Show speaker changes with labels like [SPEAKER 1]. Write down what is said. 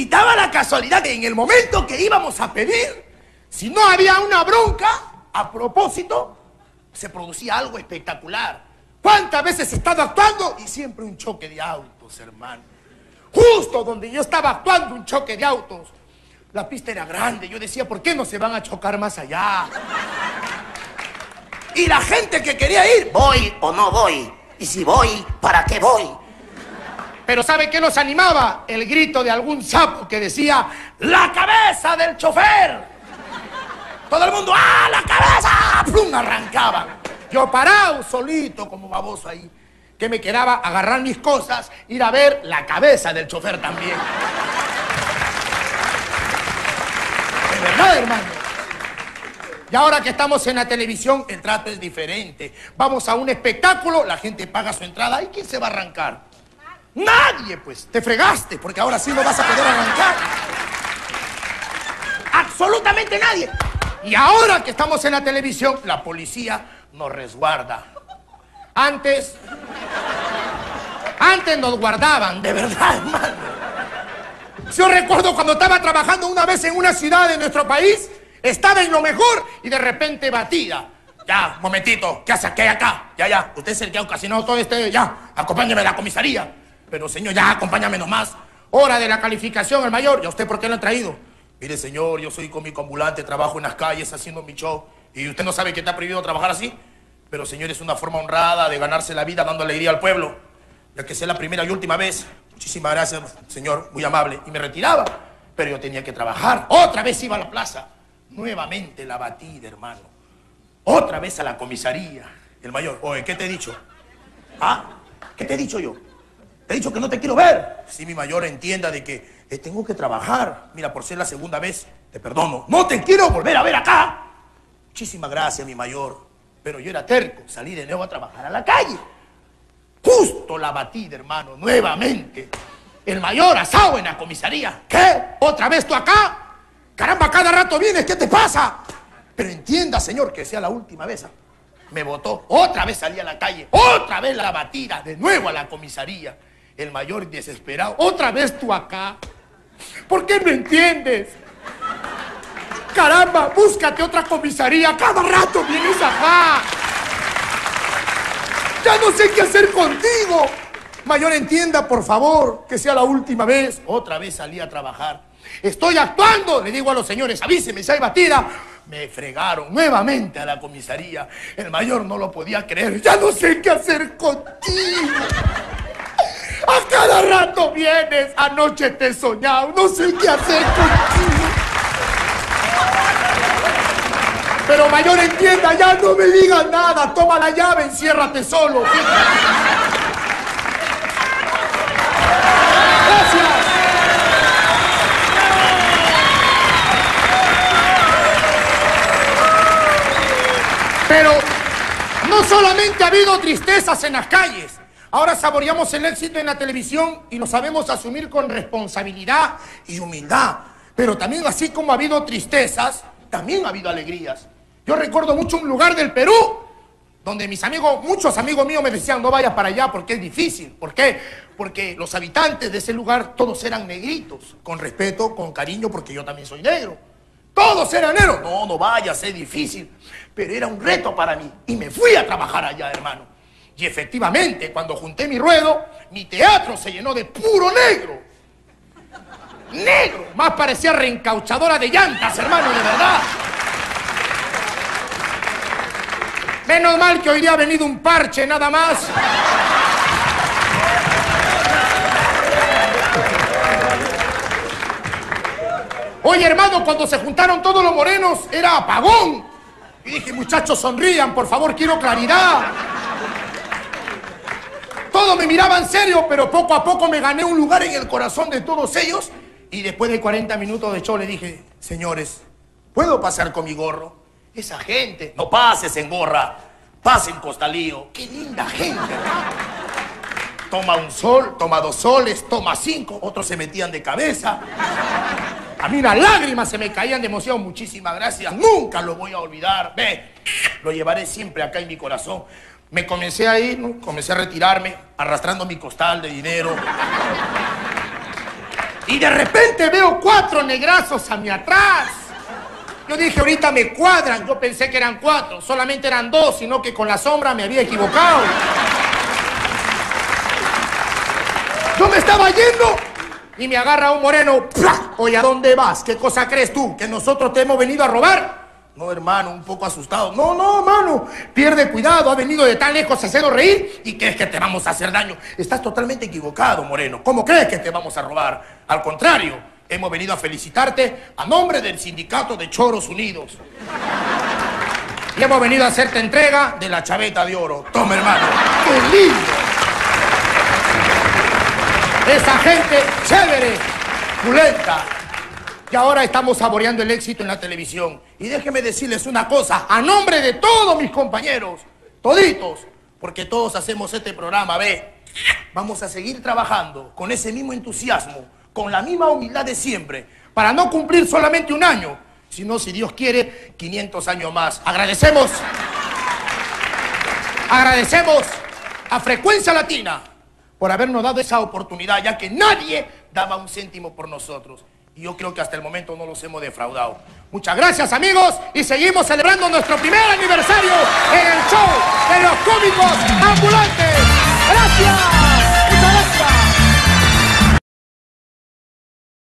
[SPEAKER 1] Y daba la casualidad que en el momento que íbamos a pedir, si no había una bronca, a propósito, se producía algo espectacular. ¿Cuántas veces he estado actuando? Y siempre un choque de autos, hermano. Justo donde yo estaba actuando, un choque de autos. La pista era grande. Yo decía, ¿por qué no se van a chocar más allá? Y la gente que quería ir,
[SPEAKER 2] ¿Voy o no voy? Y si voy, ¿para qué voy?
[SPEAKER 1] Pero ¿sabe qué nos animaba? El grito de algún sapo que decía, ¡la cabeza del chofer! Todo el mundo, ¡ah, la cabeza! ¡Plum! Arrancaban. Yo parado solito como baboso ahí. Que me quedaba agarrar mis cosas, ir a ver la cabeza del chofer también. De verdad, hermano. Y ahora que estamos en la televisión, el trato es diferente. Vamos a un espectáculo, la gente paga su entrada. ¿Y quién se va a arrancar? Nadie, pues. Te fregaste, porque ahora sí no vas a poder arrancar. Absolutamente nadie. Y ahora que estamos en la televisión, la policía nos resguarda. Antes. Antes nos guardaban, de verdad, hermano. Yo recuerdo cuando estaba trabajando una vez en una ciudad de nuestro país, estaba en lo mejor y de repente batida. Ya, momentito, ¿qué hace? ¿Qué hay acá? Ya, ya, usted es el que ha ocasionado todo este. Ya, acompáñeme a la comisaría. Pero señor, ya, acompáñame nomás. Hora de la calificación, el mayor. ¿Y a usted por qué lo han traído? Mire, señor, yo soy cómico ambulante, trabajo en las calles haciendo mi show. ¿Y usted no sabe que está prohibido trabajar así? Pero, señor, es una forma honrada de ganarse la vida dando alegría al pueblo. Ya que sea la primera y última vez. Muchísimas gracias, señor, muy amable. Y me retiraba. Pero yo tenía que trabajar. Otra vez iba a la plaza. Nuevamente la batida, hermano. Otra vez a la comisaría. El mayor, oye, ¿qué te he dicho? ¿Ah? ¿Qué te he dicho yo? Te he dicho que no te quiero ver. Si mi mayor entienda de que eh, tengo que trabajar. Mira, por ser la segunda vez, te perdono. No te quiero volver a ver acá. Muchísimas gracias, mi mayor. Pero yo era terco, salí de nuevo a trabajar a la calle. Justo la batida, hermano, nuevamente. El mayor asado en la comisaría. ¿Qué? ¿Otra vez tú acá? Caramba, cada rato vienes, ¿qué te pasa? Pero entienda, señor, que sea la última vez. Me votó, otra vez salí a la calle, otra vez la batida, de nuevo a la comisaría. El mayor desesperado, otra vez tú acá. ¿Por qué no entiendes? Caramba, búscate otra comisaría, cada rato vienes acá. Ya no sé qué hacer contigo. Mayor, entienda, por favor, que sea la última vez. Otra vez salí a trabajar. Estoy actuando, le digo a los señores, avíseme si hay batida. Me fregaron nuevamente a la comisaría. El mayor no lo podía creer. Ya no sé qué hacer contigo. A cada rato vienes. Anoche te he soñado. No sé qué hacer contigo. Pero mayor entienda, ya no me digas nada. Toma la llave, enciérrate solo. Pero no solamente ha habido tristezas en las calles. Ahora saboreamos el éxito en la televisión y lo sabemos asumir con responsabilidad y humildad. Pero también así como ha habido tristezas, también ha habido alegrías. Yo recuerdo mucho un lugar del Perú donde mis amigos, muchos amigos míos me decían no vayas para allá porque es difícil. ¿Por qué? Porque los habitantes de ese lugar todos eran negritos, con respeto, con cariño, porque yo también soy negro. Todos eran negros. No, no vayas, es difícil. Pero era un reto para mí y me fui a trabajar allá, hermano. Y efectivamente, cuando junté mi ruedo, mi teatro se llenó de puro negro. Negro. Más parecía reencauchadora de llantas, hermano, de verdad. Menos mal que hoy día ha venido un parche, nada más. Oye, hermano, cuando se juntaron todos los morenos, era apagón. Y dije, muchachos, sonrían, por favor, quiero claridad. Todos me miraban serio, pero poco a poco me gané un lugar en el corazón de todos ellos. Y después de 40 minutos de show le dije, señores, ¿puedo pasar con mi gorro? Esa gente, no pases en gorra, pasen costalío. Qué linda gente. Toma un sol, toma dos soles, toma cinco, otros se metían de cabeza. A mí las lágrimas se me caían de emoción. Muchísimas gracias. Nunca lo voy a olvidar. Ve, lo llevaré siempre acá en mi corazón. Me comencé a ir, ¿no? comencé a retirarme, arrastrando mi costal de dinero. Y de repente veo cuatro negrazos a mi atrás. Yo dije, ahorita me cuadran. Yo pensé que eran cuatro. Solamente eran dos, sino que con la sombra me había equivocado. Yo me estaba yendo y me agarra un moreno. Oye, ¿a dónde vas? ¿Qué cosa crees tú? ¿Que nosotros te hemos venido a robar? No, hermano, un poco asustado. No, no, hermano. Pierde cuidado. Ha venido de tan lejos a hacernos reír y crees que te vamos a hacer daño. Estás totalmente equivocado, Moreno. ¿Cómo crees que te vamos a robar? Al contrario, hemos venido a felicitarte a nombre del Sindicato de Choros Unidos. Y hemos venido a hacerte entrega de la chaveta de oro. Toma, hermano. ¡Qué lindo! Esa gente chévere, pulenta. Y ahora estamos saboreando el éxito en la televisión. Y déjenme decirles una cosa, a nombre de todos mis compañeros, toditos, porque todos hacemos este programa, ve, vamos a seguir trabajando con ese mismo entusiasmo, con la misma humildad de siempre, para no cumplir solamente un año, sino, si Dios quiere, 500 años más. Agradecemos, agradecemos a Frecuencia Latina por habernos dado esa oportunidad, ya que nadie daba un céntimo por nosotros. Y yo creo que hasta el momento no los hemos defraudado. Muchas gracias amigos y seguimos celebrando nuestro primer aniversario en el show de los cómicos ambulantes. Gracias.